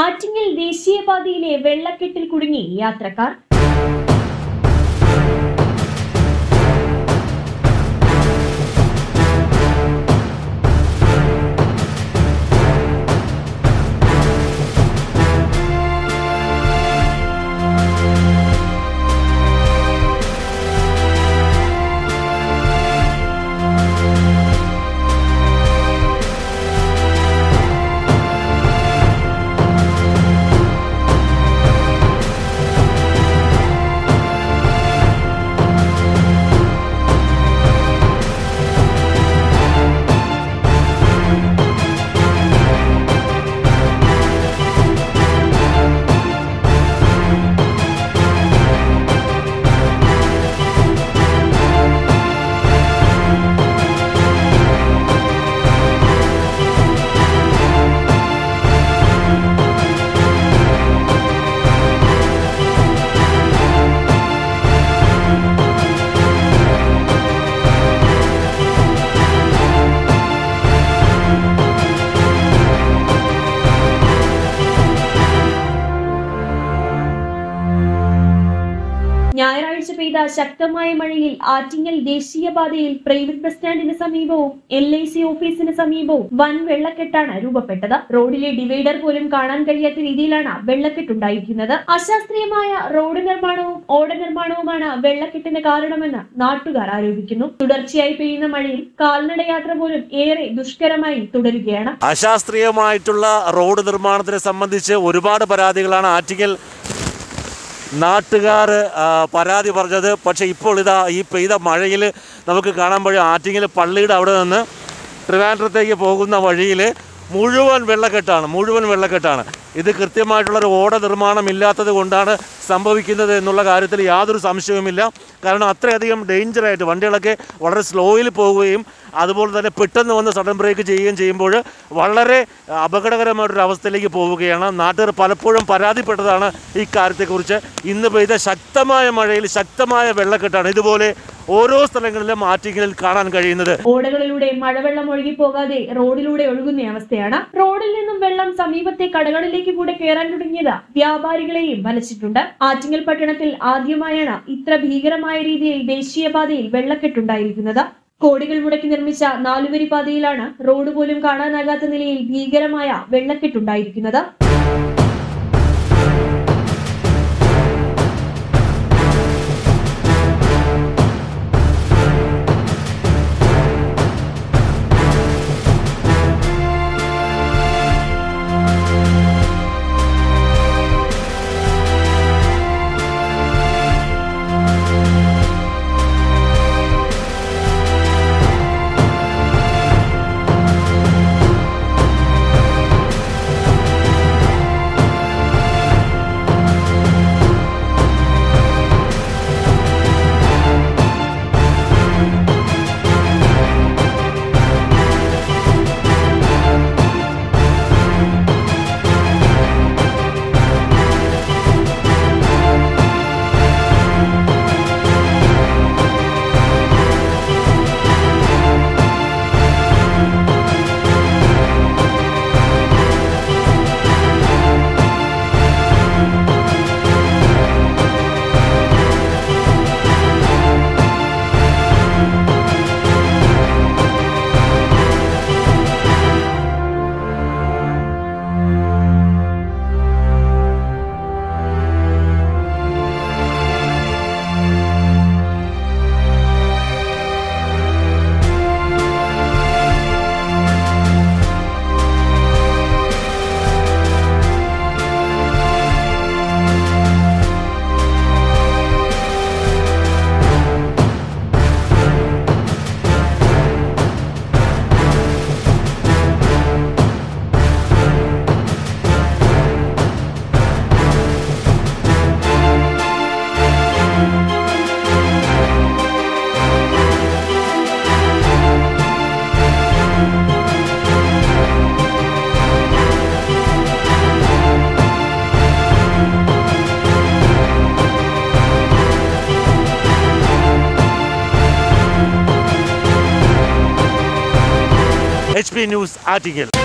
ആറ്റിങ്ങൽ ദേശീയപാതയിലെ വെള്ളക്കെട്ടിൽ കുടുങ്ങി യാത്രക്കാർ. ഞായറാഴ്ച പെയ്ത ശക്തമായ മഴയിൽ ആറ്റിങ്ങൽ ദേശീയപാതയിൽ പ്രൈവറ്റ് ബസ് സ്റ്റാൻഡിന് സമീപവും എൽ ഐ സി ഓഫീസിന് സമീപവും വൻ വെള്ളക്കെട്ടാണ് രൂപപ്പെട്ടത്. റോഡിലെ ഡിവൈഡർ പോലും കാണാൻ കഴിയാത്ത രീതിയിലാണ് വെള്ളക്കെട്ടുണ്ടായിരിക്കുന്നത് അശാസ്ത്രീയമായ റോഡ് നിർമ്മാണവും ഓട നിർമ്മാണവുമാണ് വെള്ളക്കെട്ടിന് കാരണമെന്ന് നാട്ടുകാർ ആരോപിക്കുന്നു. തുടർച്ചയായി പെയ്യുന്ന മഴയിൽ കാൽനട യാത്ര പോലും ഏറെ ദുഷ്കരമായി തുടരുകയാണ്. അശാസ്ത്രീയമായിട്ടുള്ള റോഡ് നിർമ്മാണത്തിനെ സംബന്ധിച്ച് ഒരുപാട് പരാതികളാണ് ആറ്റിങ്ങൽ നാട്ടുകാർ പരാതി പറഞ്ഞത്. പക്ഷേ ഇപ്പോൾ ഇതാ ഈ പെയ്ത മഴയിൽ നമുക്ക് കാണാൻ കാണുമ്പോൾ ആറ്റിങ്ങൽ പള്ളിയുടെ അവിടെ നിന്ന് ട്രിവാൻഡ്രത്തേക്ക് പോകുന്ന വഴിയിൽ മുഴുവൻ വെള്ളക്കെട്ടാണ് മുഴുവൻ വെള്ളക്കെട്ടാണ്. ഇത് കൃത്യമായിട്ടുള്ളൊരു ഓട നിർമ്മാണം ഇല്ലാത്തത് കൊണ്ടാണ് സംഭവിക്കുന്നത് എന്നുള്ള കാര്യത്തിൽ യാതൊരു സംശയവുമില്ല. കാരണം അത്രയധികം ഡേഞ്ചറായിട്ട് വണ്ടികളൊക്കെ വളരെ സ്ലോയിൽ പോവുകയും അതുപോലെ തന്നെ പെട്ടെന്ന് വന്ന് സഡൻ ബ്രേക്ക് ചെയ്യുകയും ചെയ്യുമ്പോൾ വളരെ അപകടകരമായിട്ടൊരു അവസ്ഥയിലേക്ക് പോവുകയാണ്. നാട്ടുകാർ പലപ്പോഴും പരാതിപ്പെട്ടതാണ് ഈ കാര്യത്തെക്കുറിച്ച്. ഇന്ന് പെയ്ത ശക്തമായ മഴയിൽ ശക്തമായ വെള്ളക്കെട്ടാണ് ഇതുപോലെ ഓരോ സ്ഥലങ്ങളിലും ആറ്റിങ്ങലിൽ കാണാൻ കഴിയുന്നത്. ഓടകളിലൂടെ മഴവെള്ളം ഒഴുകി പോകാതെ റോഡിലൂടെ ഒഴുകുന്ന അവസ്ഥയാണ് റോഡിൽ നിന്നും വെള്ളം സമീപത്തെ കടകളിലേക്ക് കൂടെ കയറാൻ തുടങ്ങിയത് വ്യാപാരികളെയും വലച്ചിട്ടുണ്ട്. ആറ്റിങ്ങൽ പട്ടണത്തിൽ ആദ്യമായാണ് ഇത്ര ഭീകരമായ രീതിയിൽ ദേശീയപാതയിൽ വെള്ളക്കെട്ടുണ്ടായിരിക്കുന്നത്. കോടികൾ മുടക്കി നിർമ്മിച്ച നാലുവരി പാതയിലാണ് റോഡ് പോലും കാണാനാകാത്ത നിലയിൽ ഭീകരമായ വെള്ളക്കെട്ടുണ്ടായിരിക്കുന്നത്. HP News article.